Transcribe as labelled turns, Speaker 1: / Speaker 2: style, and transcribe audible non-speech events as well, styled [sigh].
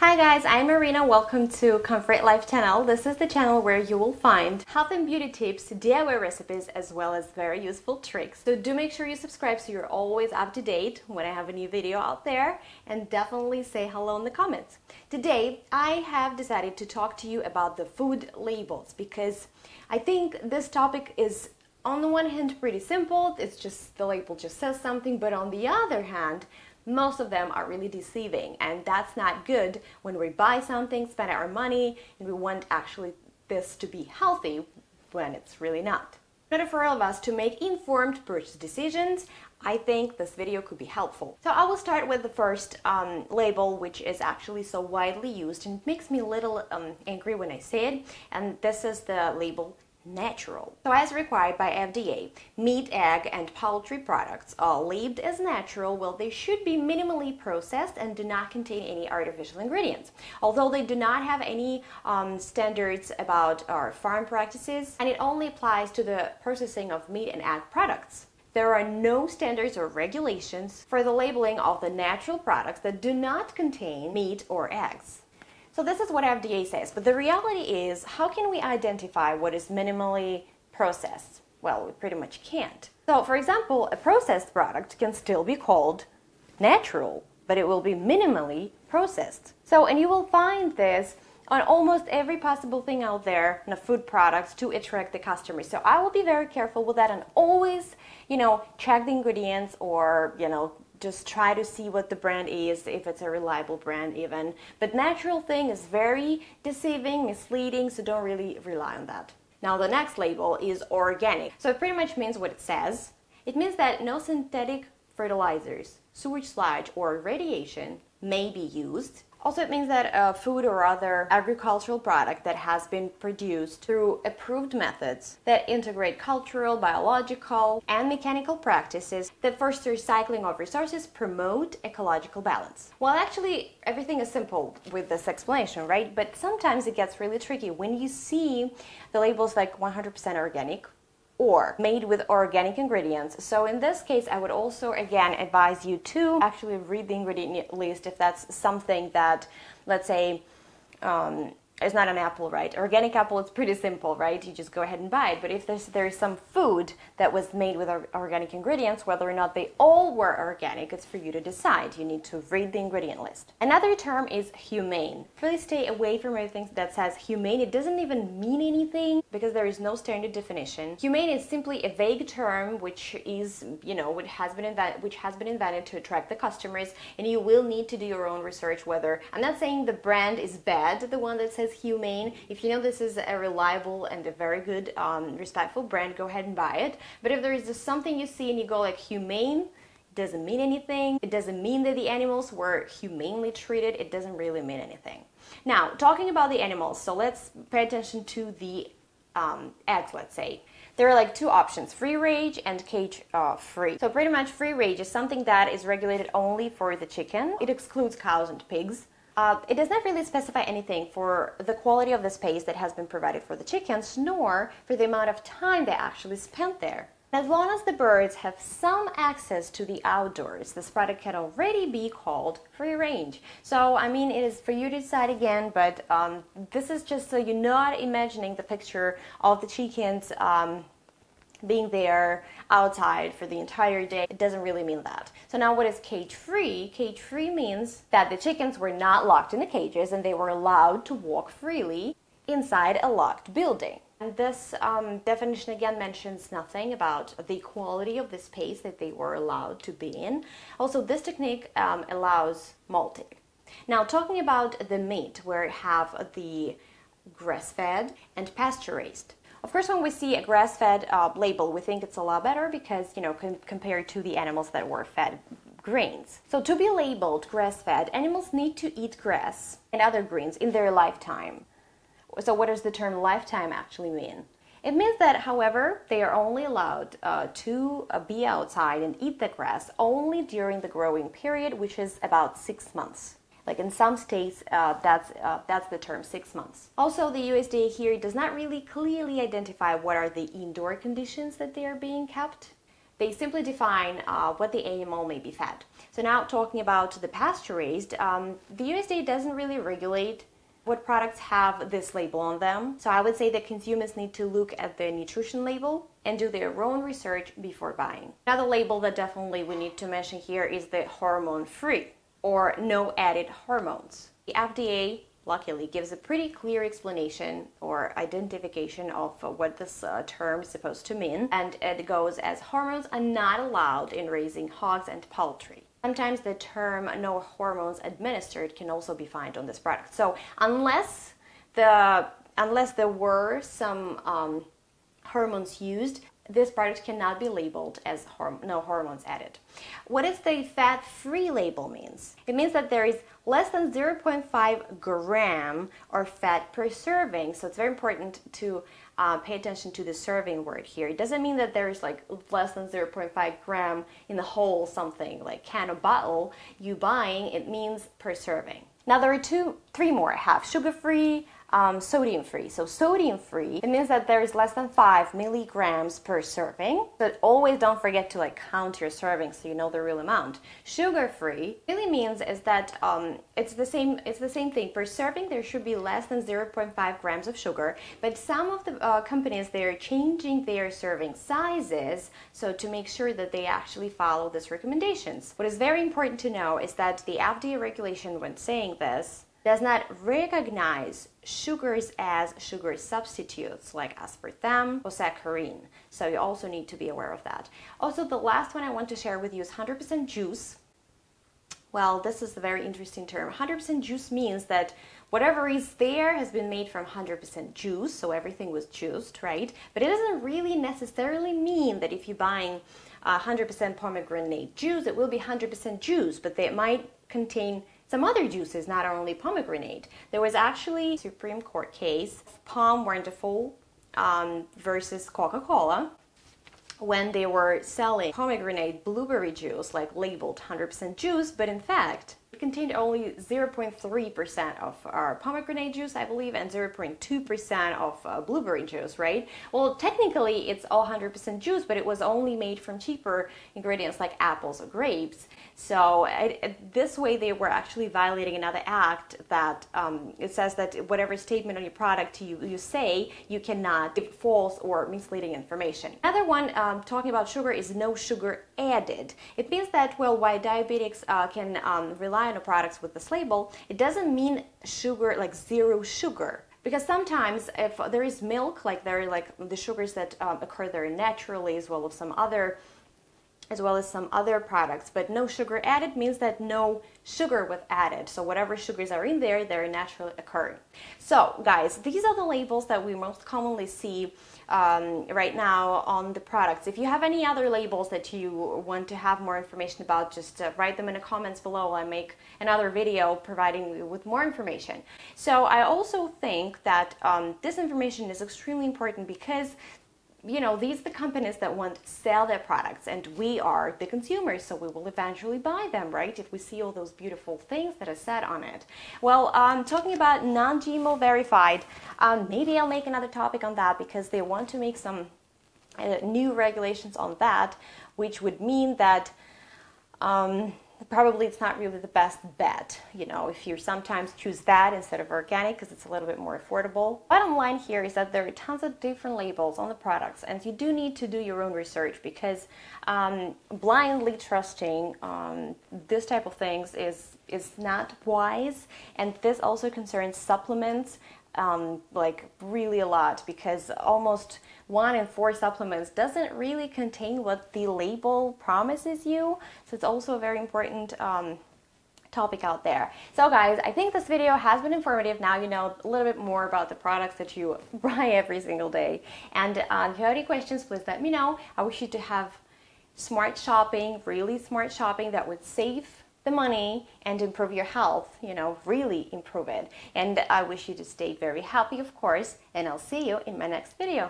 Speaker 1: Hi guys, I'm Marina. Welcome to Comfort Life channel. This is the channel where you will find health and beauty tips, DIY recipes, as well as very useful tricks. So do make sure you subscribe so you're always up to date when I have a new video out there and definitely say hello in the comments. Today, I have decided to talk to you about the food labels because I think this topic is on the one hand pretty simple. It's just the label just says something, but on the other hand, most of them are really deceiving and that's not good when we buy something spend our money and we want actually this to be healthy when it's really not in order for all of us to make informed purchase decisions I think this video could be helpful. So I will start with the first um, label which is actually so widely used and makes me a little um, angry when I say it and this is the label natural. So as required by FDA, meat, egg, and poultry products are labeled as natural, well they should be minimally processed and do not contain any artificial ingredients. Although they do not have any um, standards about our farm practices, and it only applies to the processing of meat and egg products. There are no standards or regulations for the labeling of the natural products that do not contain meat or eggs. So this is what FDA says, but the reality is how can we identify what is minimally processed? Well, we pretty much can't. So for example, a processed product can still be called natural, but it will be minimally processed. So, and you will find this on almost every possible thing out there in the food products to attract the customers. So I will be very careful with that and always, you know, check the ingredients or, you know, just try to see what the brand is, if it's a reliable brand even. But natural thing is very deceiving, misleading, so don't really rely on that. Now the next label is organic. So it pretty much means what it says. It means that no synthetic fertilizers, sewage sludge, or radiation may be used also, it means that a food or other agricultural product that has been produced through approved methods that integrate cultural, biological, and mechanical practices that foster recycling of resources promote ecological balance. Well, actually, everything is simple with this explanation, right? But sometimes it gets really tricky when you see the labels like 100% organic or made with organic ingredients. So in this case, I would also again advise you to actually read the ingredient list if that's something that, let's say, um, it's not an apple, right? Organic apple, it's pretty simple, right? You just go ahead and buy it. But if there's there's some food that was made with organic ingredients, whether or not they all were organic, it's for you to decide. You need to read the ingredient list. Another term is humane. Really stay away from everything that says humane. It doesn't even mean anything because there is no standard definition. Humane is simply a vague term which is, you know, which has been which has been invented to attract the customers, and you will need to do your own research. Whether I'm not saying the brand is bad, the one that says is humane. If you know this is a reliable and a very good, um, respectful brand, go ahead and buy it. But if there is just something you see and you go like humane, doesn't mean anything. It doesn't mean that the animals were humanely treated. It doesn't really mean anything. Now, talking about the animals, so let's pay attention to the um, eggs, let's say. There are like two options, free range and cage uh, free. So pretty much free range is something that is regulated only for the chicken. It excludes cows and pigs. Uh, it does not really specify anything for the quality of the space that has been provided for the chickens, nor for the amount of time they actually spent there. As long as the birds have some access to the outdoors, this product can already be called free range. So, I mean, it is for you to decide again, but um, this is just so you're not imagining the picture of the chickens um, being there outside for the entire day, it doesn't really mean that. So now what is cage free? Cage free means that the chickens were not locked in the cages and they were allowed to walk freely inside a locked building. And this um, definition again mentions nothing about the quality of the space that they were allowed to be in. Also, this technique um, allows molting. Now, talking about the meat, where you have the grass fed and pasture raised. Of course, when we see a grass-fed uh, label, we think it's a lot better because, you know, com compared to the animals that were fed grains. So to be labeled grass-fed, animals need to eat grass and other greens in their lifetime. So what does the term lifetime actually mean? It means that, however, they are only allowed uh, to uh, be outside and eat the grass only during the growing period, which is about six months. Like in some states, uh, that's, uh, that's the term, six months. Also, the USDA here does not really clearly identify what are the indoor conditions that they are being kept. they simply define uh, what the animal may be fed. So now talking about the pasture raised, um, the USDA doesn't really regulate what products have this label on them. So I would say that consumers need to look at the nutrition label and do their own research before buying. Another label that definitely we need to mention here is the hormone free or no added hormones. The FDA luckily gives a pretty clear explanation or identification of what this uh, term is supposed to mean and it goes as hormones are not allowed in raising hogs and poultry. Sometimes the term no hormones administered can also be found on this product. So unless the unless there were some um, hormones used, this product cannot be labeled as horm no hormones added. What is the fat-free label means? It means that there is less than 0.5 gram or fat per serving. So it's very important to uh, pay attention to the serving word here. It doesn't mean that there is like less than 0.5 gram in the whole something like can or bottle you buying. It means per serving. Now there are two, three more I have sugar-free, um, sodium free. So sodium free, it means that there is less than five milligrams per serving. But always don't forget to like count your servings so you know the real amount. Sugar free really means is that um, it's the same. It's the same thing per serving. There should be less than 0.5 grams of sugar. But some of the uh, companies they are changing their serving sizes so to make sure that they actually follow these recommendations. What is very important to know is that the FDA regulation when saying this does not recognize sugars as sugar substitutes like aspartame or saccharin. So you also need to be aware of that. Also, the last one I want to share with you is 100% juice. Well, this is a very interesting term. 100% juice means that whatever is there has been made from 100% juice, so everything was juiced, right? But it doesn't really necessarily mean that if you're buying uh, 100% pomegranate juice, it will be 100% juice, but they might contain some other juices, not only pomegranate. There was actually Supreme Court case, POM Wonderful um, versus Coca-Cola, when they were selling pomegranate blueberry juice, like labeled 100% juice, but in fact, contained only 0.3% of our pomegranate juice, I believe, and 0.2% of uh, blueberry juice, right? Well, technically, it's all 100% juice, but it was only made from cheaper ingredients like apples or grapes. So it, it, this way, they were actually violating another act that um, it says that whatever statement on your product you, you say, you cannot give false or misleading information. Another one um, talking about sugar is no sugar added. It means that, well, while diabetics uh, can um, rely on the products with this label, it doesn't mean sugar, like zero sugar because sometimes if there is milk like there are like the sugars that um, occur there naturally as well as some other as well as some other products. But no sugar added means that no sugar was added. So whatever sugars are in there, they're naturally occurring. So guys, these are the labels that we most commonly see um, right now on the products. If you have any other labels that you want to have more information about, just uh, write them in the comments below. I make another video providing you with more information. So I also think that um, this information is extremely important because you know, these are the companies that want to sell their products, and we are the consumers, so we will eventually buy them, right? If we see all those beautiful things that are said on it. Well, um, talking about non GMO verified, um, maybe I'll make another topic on that because they want to make some uh, new regulations on that, which would mean that. Um, probably it's not really the best bet, you know, if you sometimes choose that instead of organic because it's a little bit more affordable. Bottom line here is that there are tons of different labels on the products and you do need to do your own research because um, blindly trusting um, this type of things is is not wise and this also concerns supplements um, like really a lot because almost one in four supplements doesn't really contain what the label promises you. So it's also a very important um, topic out there. So guys, I think this video has been informative. Now you know a little bit more about the products that you [laughs] buy every single day. And uh, if you have any questions, please let me know. I wish you to have smart shopping, really smart shopping that would save the money and improve your health, you know, really improve it. And I wish you to stay very happy, of course, and I'll see you in my next video.